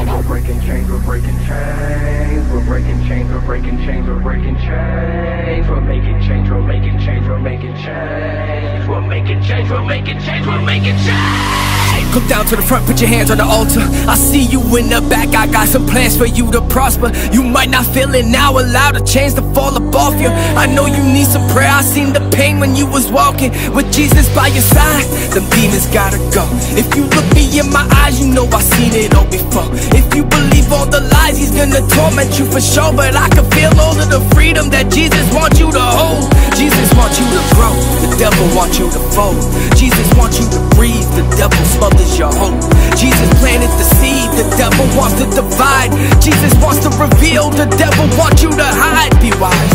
We're breaking chains, we're breaking chains, we're breaking chains, we're breaking chains, we're breaking chains, we're making change, we're making change, we're making change, we're making change, we're making change, we're making change. Come down to the front, put your hands on the altar. I see you in the back, I got some plans for you to prosper. You might not feel it now, allow the chains to fall up off you. I know you need some prayer, I seen the pain when you was walking with Jesus by your side. the demons gotta go. If you look me in my eyes, you know I seen it all before. If you believe all the lies, he's gonna torment you for sure. But I can feel all of the freedom that Jesus wants you to hold. Jesus wants you to grow, the devil wants you to fold. Jesus wants you to breathe, the devil smothers your hope. Jesus planted the seed, the devil wants to divide. Jesus wants to reveal, the devil wants you to hide. Be wise.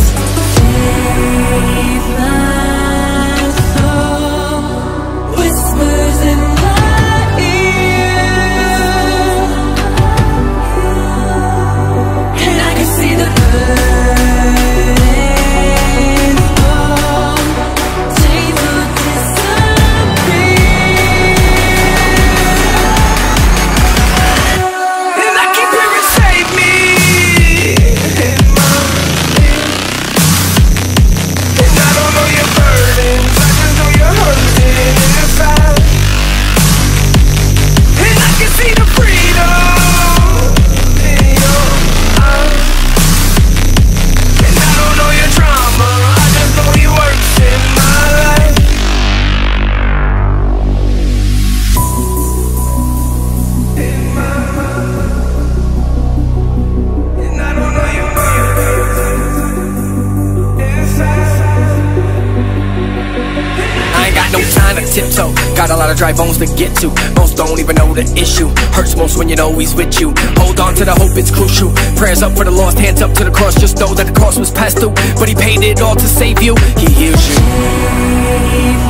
Tiptoe. Got a lot of dry bones to get to. Most don't even know the issue. Hurts most when you know he's with you. Hold on to the hope, it's crucial. Prayers up for the lost, hands up to the cross. Just know that the cross was passed through. But he paid it all to save you. He heals you.